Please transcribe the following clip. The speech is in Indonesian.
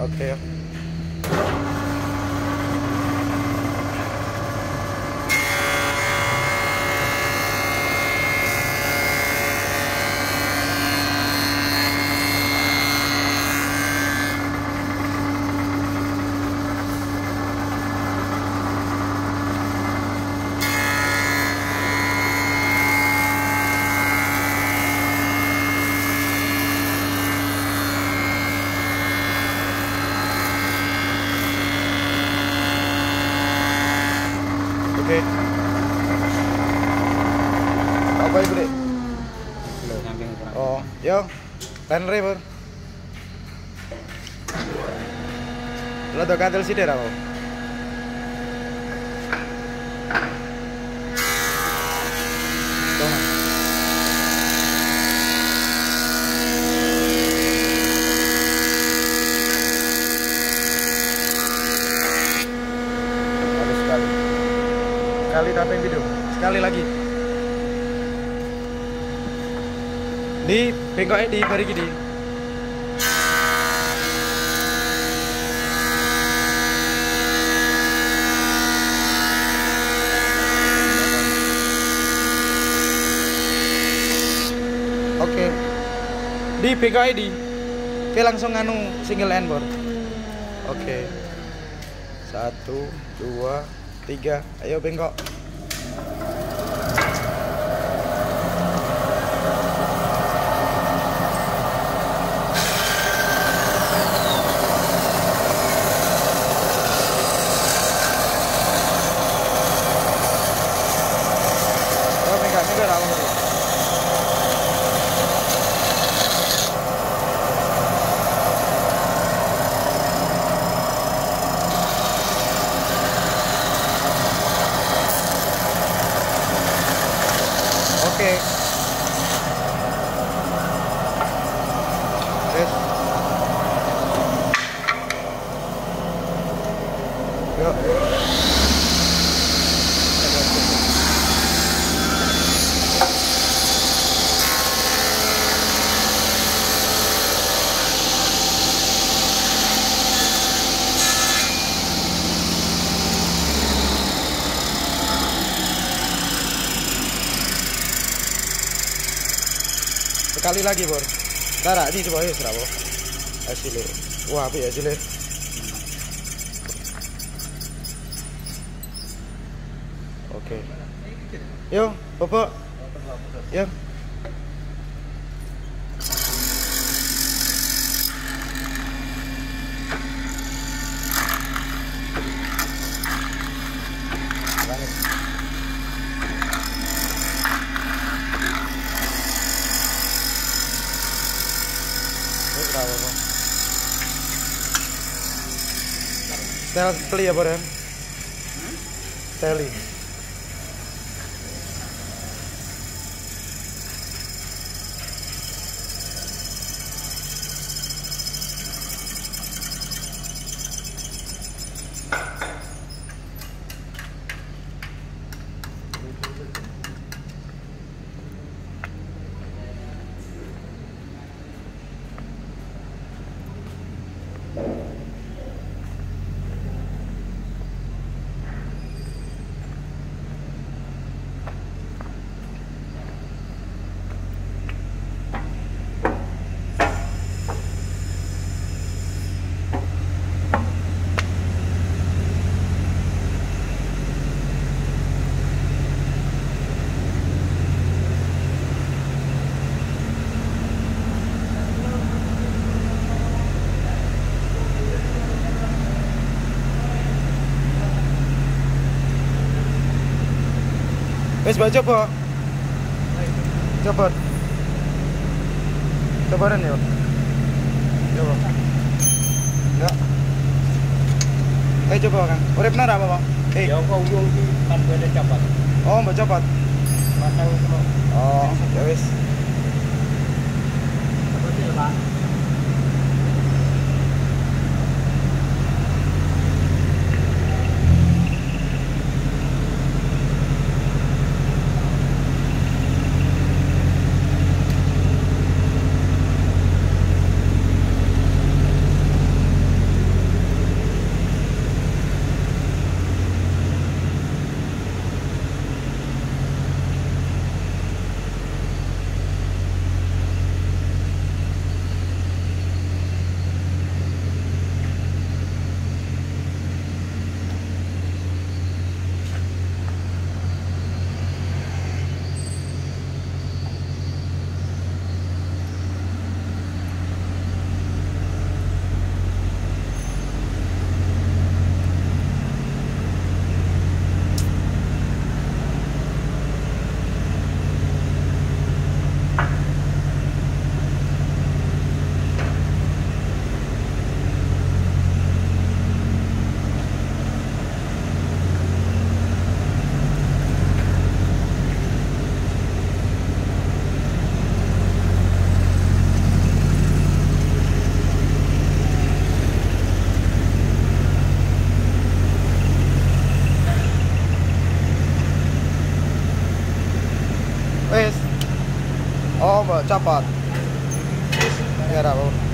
Oke ya. Oke. Apa? Saking kurang. Oh, yo. Tenre bur. Lo tuh katil sih deh. Sekali tapping video. Sekali lagi. Di bengkoknya di bari gini. Oke. Di bengkoknya di. Oke langsung anu single end. Oke. Satu, dua, tiga. Ayo bengkok. Oh, bengkok ini udah lama nih. Oke. Yes. Sekali lagi, Bor. Tara, ini coba ya serabo. Hasilnya. Wah, apa ya hasilnya? Oke. Yo, Bapak. Ya. Ini berapa, Bang? Tel ya, Bor ya? Teli. Wes bawa coba. Coba. Cobaran ya. Coba. Enggak. Ayo coba kan. Urip nara apa, Bang? Eh. Ya kau yung di kan beda cepat. Oh, mbak copot. Mata kalau Oh, ya wes. apa sih Pak? Cepat. Ya, Ra, Bapak.